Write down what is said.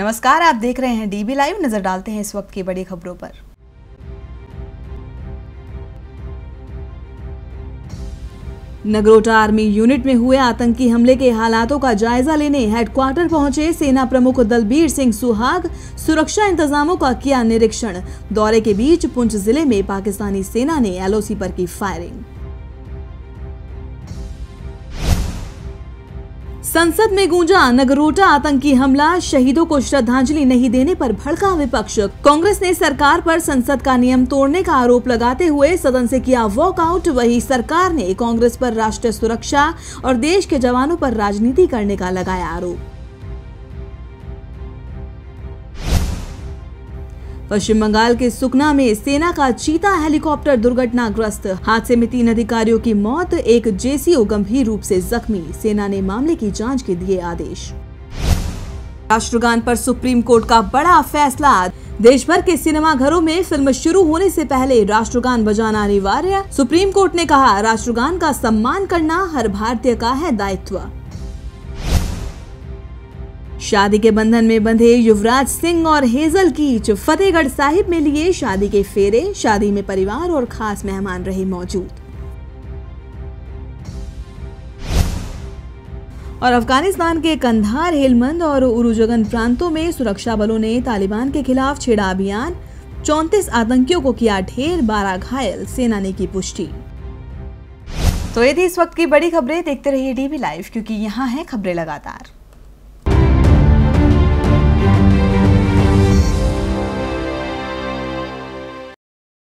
नमस्कार, आप देख रहे हैं डीबी लाइव नज़र डालते हैं इस वक्त की बड़ी खबरों पर। नगरोटा आर्मी यूनिट में हुए आतंकी हमले के हालातों का जायजा लेने हेडक्वार्टर पहुँचे सेना प्रमुख दलबीर सिंह सुहाग। सुरक्षा इंतजामों का किया निरीक्षण। दौरे के बीच पुंछ ज़िले में पाकिस्तानी सेना ने एलओसी पर की फायरिंग संसद में गूंजा, नगरोटा, आतंकी हमला, शहीदों को श्रद्धांजलि नहीं देने पर भड़का विपक्ष। कांग्रेस ने सरकार पर संसद का नियम तोड़ने का आरोप लगाते हुए सदन से किया वॉकआउट वही सरकार ने कांग्रेस पर राष्ट्रीय सुरक्षा और देश के जवानों पर राजनीति करने का लगाया आरोप। पश्चिम बंगाल के सुकना में सेना का चीता हेलीकॉप्टर दुर्घटनाग्रस्त। हादसे में तीन अधिकारियों की मौत, एक जेसीओ गंभीर रूप से जख्मी। सेना ने मामले की जाँच के दिए आदेश। राष्ट्रगान पर सुप्रीम कोर्ट का बड़ा फैसला। देश भर के सिनेमा घरों में फ़िल्म शुरू होने से पहले राष्ट्रगान बजाना अनिवार्य। सुप्रीम कोर्ट ने कहा, राष्ट्रगान का सम्मान करना हर भारतीय का है दायित्व। शादी के बंधन में बंधे युवराज सिंह और हेजल कीच फतेहगढ़ साहिब में लिए शादी के फेरे, शादी में परिवार और खास मेहमान रहे मौजूद। और अफ़गानिस्तान के कंधार, हेलमंद और उरुजगन प्रांतों में सुरक्षा बलों ने तालिबान के खिलाफ छेड़ा अभियान। चौंतीस आतंकियों को किया ढेर बारह घायल, सेना ने की पुष्टि। तो ये थी इस वक्त की बड़ी खबरें, देखते रहिए डीवी लाइव, क्योंकि यहाँ है खबरें लगातार।